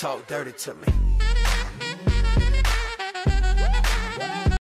talk dirty to me.